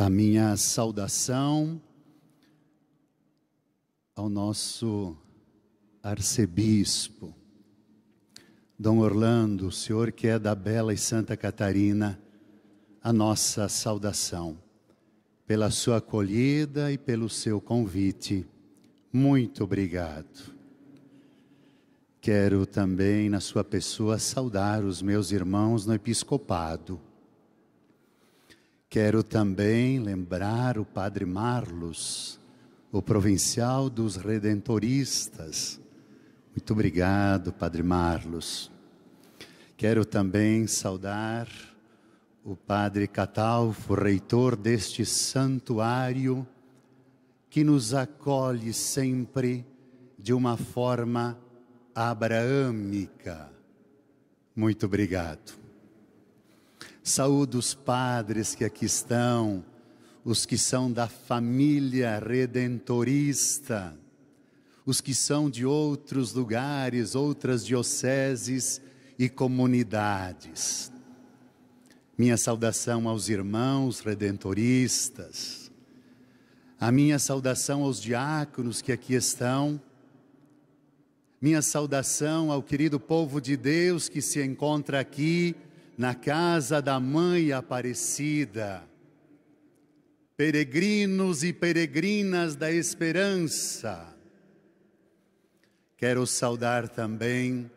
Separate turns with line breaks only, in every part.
a minha saudação ao nosso arcebispo, Dom Orlando, o senhor que é da Bela e Santa Catarina, a nossa saudação, pela sua acolhida e pelo seu convite. Muito obrigado. Quero também, na sua pessoa, saudar os meus irmãos no episcopado Quero também lembrar o Padre Marlos, o provincial dos redentoristas. Muito obrigado, Padre Marlos. Quero também saudar o Padre Catalfo, reitor deste santuário, que nos acolhe sempre de uma forma abraâmica. Muito obrigado. Saúdo os padres que aqui estão, os que são da família redentorista, os que são de outros lugares, outras dioceses e comunidades. Minha saudação aos irmãos redentoristas, a minha saudação aos diáconos que aqui estão, minha saudação ao querido povo de Deus que se encontra aqui na casa da Mãe Aparecida, peregrinos e peregrinas da esperança. Quero saudar também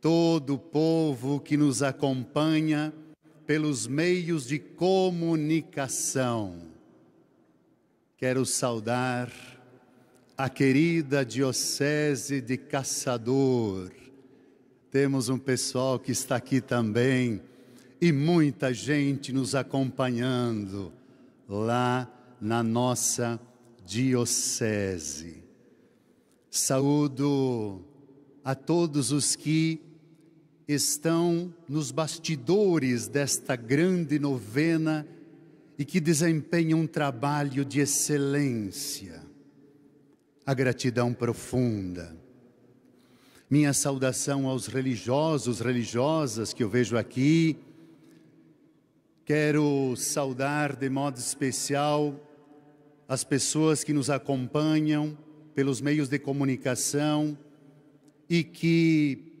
todo o povo que nos acompanha pelos meios de comunicação. Quero saudar a querida Diocese de Caçador, temos um pessoal que está aqui também e muita gente nos acompanhando lá na nossa diocese. Saúdo a todos os que estão nos bastidores desta grande novena e que desempenham um trabalho de excelência. A gratidão profunda minha saudação aos religiosos, religiosas que eu vejo aqui. Quero saudar de modo especial as pessoas que nos acompanham pelos meios de comunicação e que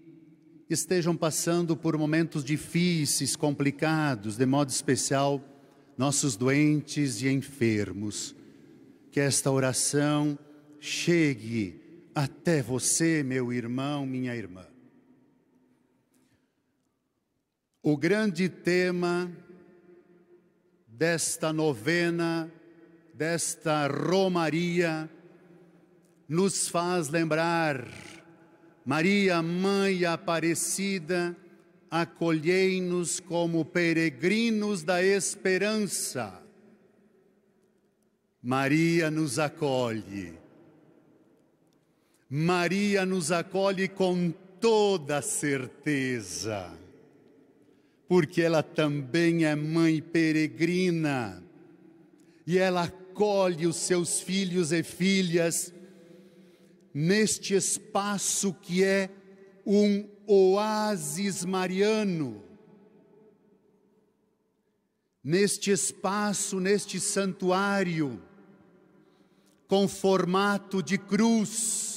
estejam passando por momentos difíceis, complicados, de modo especial nossos doentes e enfermos. Que esta oração chegue até você, meu irmão, minha irmã. O grande tema desta novena, desta romaria, nos faz lembrar Maria, Mãe Aparecida, acolhei-nos como peregrinos da esperança. Maria nos acolhe Maria nos acolhe com toda certeza, porque ela também é mãe peregrina e ela acolhe os seus filhos e filhas neste espaço que é um oásis mariano. Neste espaço, neste santuário, com formato de cruz,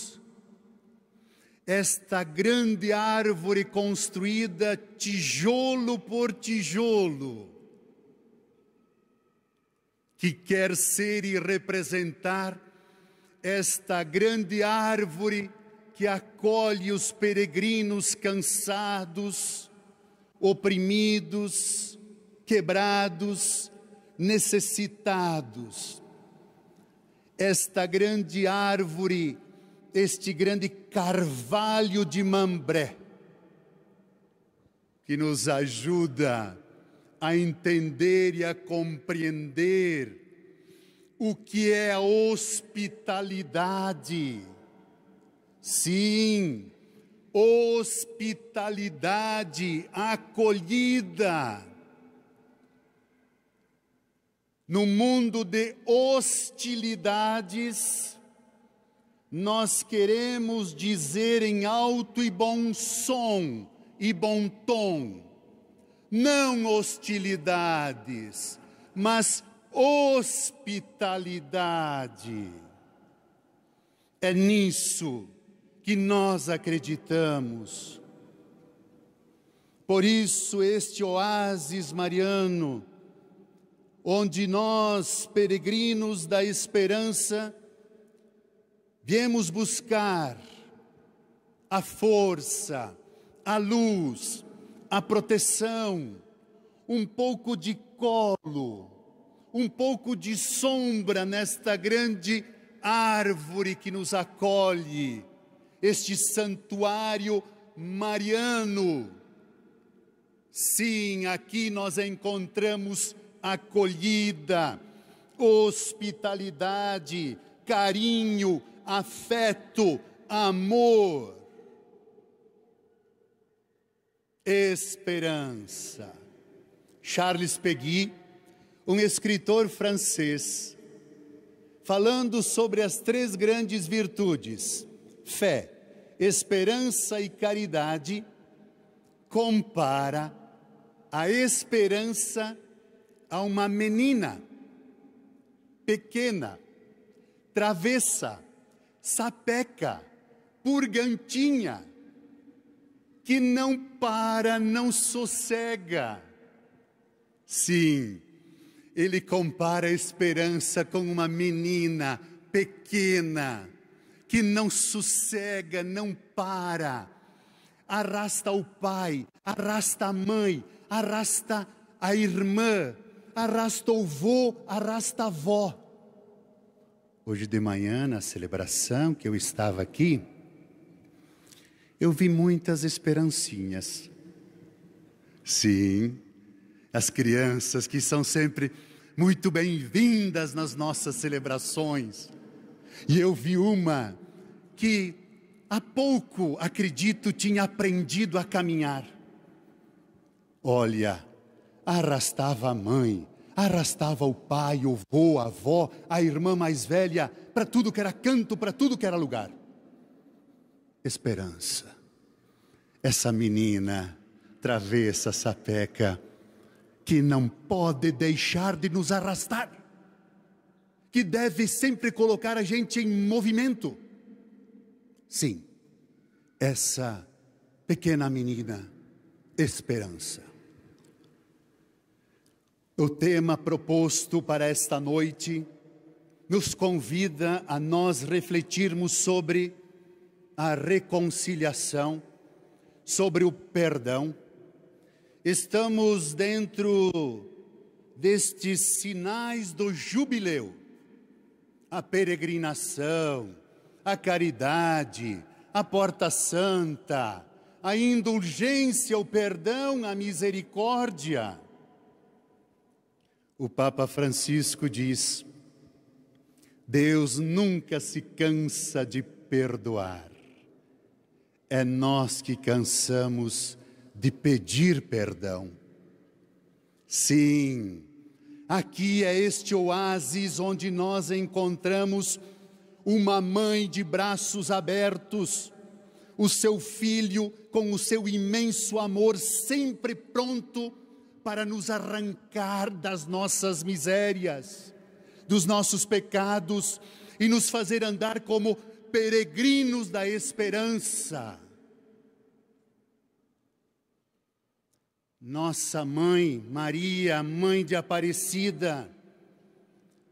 esta grande árvore construída tijolo por tijolo, que quer ser e representar esta grande árvore que acolhe os peregrinos cansados, oprimidos, quebrados, necessitados. Esta grande árvore este grande carvalho de Mambré, que nos ajuda a entender e a compreender o que é a hospitalidade. Sim, hospitalidade, acolhida. No mundo de hostilidades, nós queremos dizer em alto e bom som e bom tom, não hostilidades, mas hospitalidade. É nisso que nós acreditamos. Por isso, este oásis mariano, onde nós, peregrinos da esperança, viemos buscar a força, a luz, a proteção, um pouco de colo, um pouco de sombra nesta grande árvore que nos acolhe, este santuário mariano. Sim, aqui nós encontramos acolhida, hospitalidade, carinho, afeto, amor. esperança. Charles Peguy, um escritor francês, falando sobre as três grandes virtudes, fé, esperança e caridade, compara a esperança a uma menina pequena, travessa, sapeca, purgantinha, que não para, não sossega. Sim, ele compara a esperança com uma menina pequena, que não sossega, não para, arrasta o pai, arrasta a mãe, arrasta a irmã, arrasta o vô, arrasta a avó. Hoje de manhã, na celebração que eu estava aqui, eu vi muitas esperancinhas. Sim, as crianças que são sempre muito bem-vindas nas nossas celebrações. E eu vi uma que há pouco, acredito, tinha aprendido a caminhar. Olha, arrastava a mãe, arrastava o pai, o vô, a avó, a irmã mais velha, para tudo que era canto, para tudo que era lugar esperança. Essa menina travessa sapeca que não pode deixar de nos arrastar, que deve sempre colocar a gente em movimento. Sim, essa pequena menina, esperança. O tema proposto para esta noite nos convida a nós refletirmos sobre a reconciliação, sobre o perdão. Estamos dentro destes sinais do jubileu, a peregrinação, a caridade, a porta santa, a indulgência, o perdão, a misericórdia. O Papa Francisco diz: Deus nunca se cansa de perdoar é nós que cansamos de pedir perdão. Sim, aqui é este oásis onde nós encontramos uma mãe de braços abertos, o seu filho com o seu imenso amor sempre pronto para nos arrancar das nossas misérias, dos nossos pecados e nos fazer andar como peregrinos da esperança. Nossa mãe, Maria, mãe de Aparecida,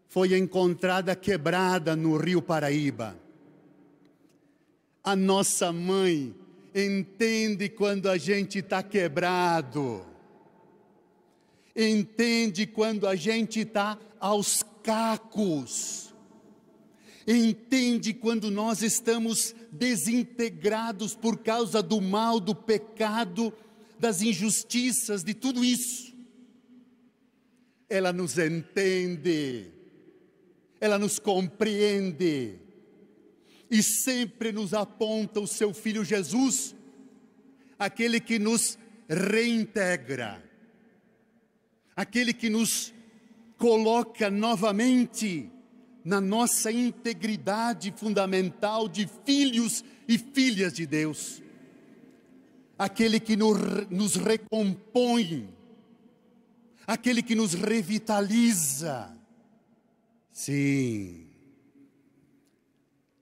foi encontrada quebrada no Rio Paraíba. A nossa mãe entende quando a gente está quebrado, entende quando a gente está aos cacos. Entende quando nós estamos desintegrados por causa do mal, do pecado, das injustiças, de tudo isso. Ela nos entende, ela nos compreende. E sempre nos aponta o seu filho Jesus, aquele que nos reintegra, aquele que nos coloca novamente na nossa integridade fundamental de filhos e filhas de Deus. Aquele que nos recompõe, aquele que nos revitaliza, Sim.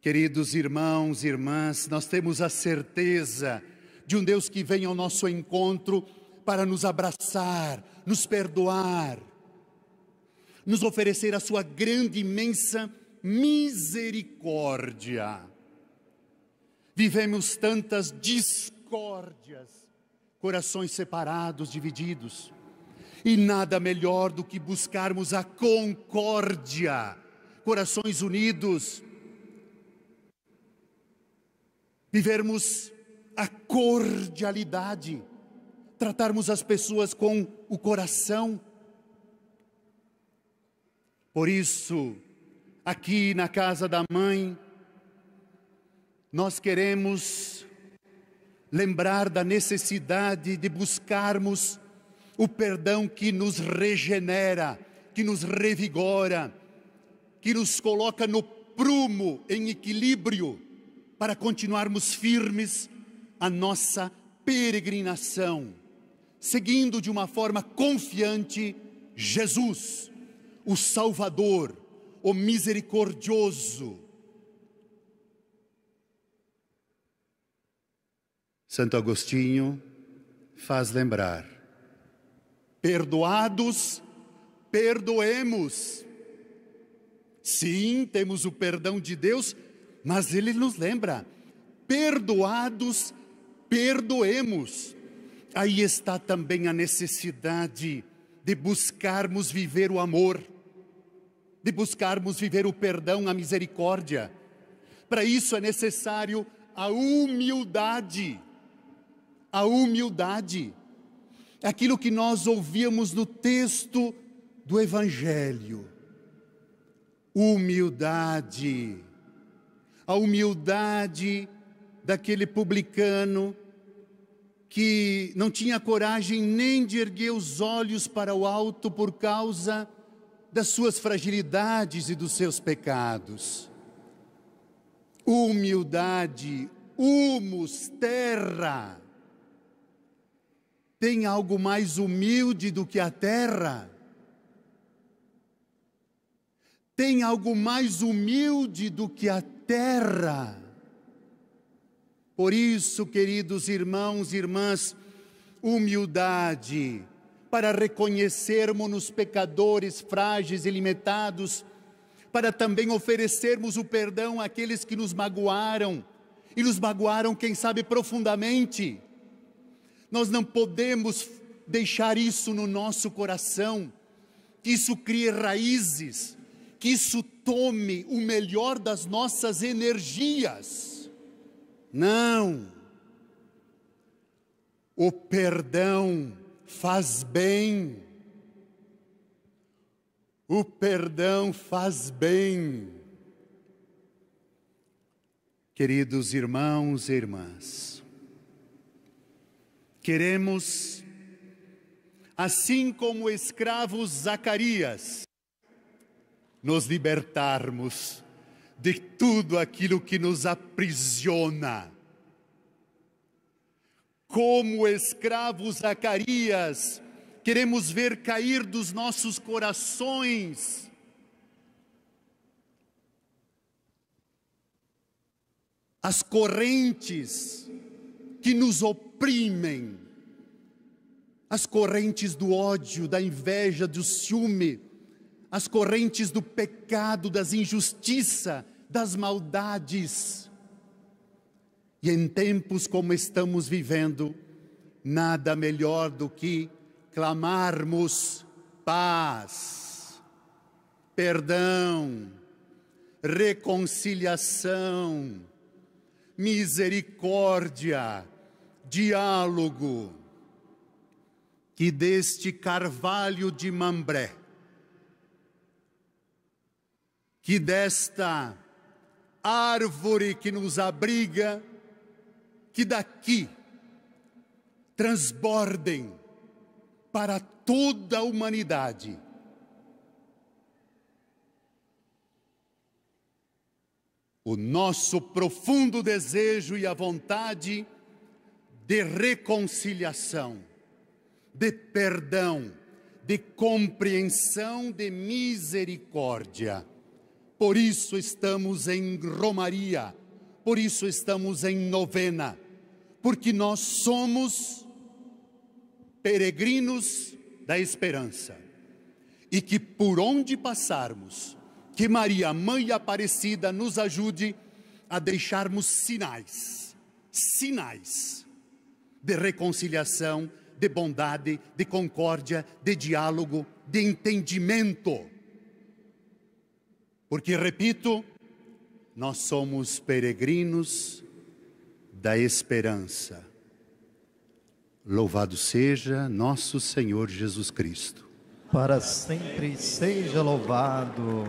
Queridos irmãos e irmãs, nós temos a certeza de um Deus que vem ao nosso encontro para nos abraçar, nos perdoar, nos oferecer a sua grande, imensa misericórdia. Vivemos tantas discórdias, corações separados, divididos e nada melhor do que buscarmos a concórdia, corações unidos, vivermos a cordialidade, tratarmos as pessoas com o coração. Por isso, aqui na casa da mãe, nós queremos lembrar da necessidade de buscarmos o perdão que nos regenera, que nos revigora, que nos coloca no prumo, em equilíbrio, para continuarmos firmes a nossa peregrinação, seguindo de uma forma confiante Jesus, o Salvador, o misericordioso. Santo Agostinho faz lembrar perdoados, perdoemos. Sim, temos o perdão de Deus, mas Ele nos lembra: perdoados, perdoemos. Aí está também a necessidade de buscarmos viver o amor, de buscarmos viver o perdão, a misericórdia. Para isso é necessário a humildade. A humildade aquilo que nós ouvíamos no texto do Evangelho. Humildade. A humildade daquele publicano que não tinha coragem nem de erguer os olhos para o alto por causa das suas fragilidades e dos seus pecados. Humildade, humus, terra tem algo mais humilde do que a terra? Tem algo mais humilde do que a terra? Por isso, queridos irmãos e irmãs, humildade, para reconhecermos-nos pecadores frágeis e limitados, para também oferecermos o perdão àqueles que nos magoaram, e nos magoaram, quem sabe, profundamente nós não podemos deixar isso no nosso coração, que isso crie raízes, que isso tome o melhor das nossas energias. Não. O perdão faz bem. O perdão faz bem. Queridos irmãos e irmãs, Queremos, assim como o escravo Zacarias, nos libertarmos de tudo aquilo que nos aprisiona. Como o escravo Zacarias, queremos ver cair dos nossos corações. As correntes que nos oprimem, as correntes do ódio, da inveja, do ciúme, as correntes do pecado, das injustiça, das maldades. E em tempos como estamos vivendo, nada melhor do que clamarmos paz, perdão, reconciliação, misericórdia, diálogo, que deste carvalho de Mambré, que desta árvore que nos abriga, que daqui transbordem para toda a humanidade. O nosso profundo desejo e a vontade de reconciliação, de perdão, de compreensão, de misericórdia. Por isso estamos em romaria, por isso estamos em novena, porque nós somos peregrinos da esperança. E que por onde passarmos, que Maria, Mãe Aparecida, nos ajude a deixarmos sinais, sinais de reconciliação, de bondade, de concórdia, de diálogo, de entendimento. Porque, repito, nós somos peregrinos da esperança. Louvado seja nosso Senhor Jesus Cristo.
Para sempre seja louvado.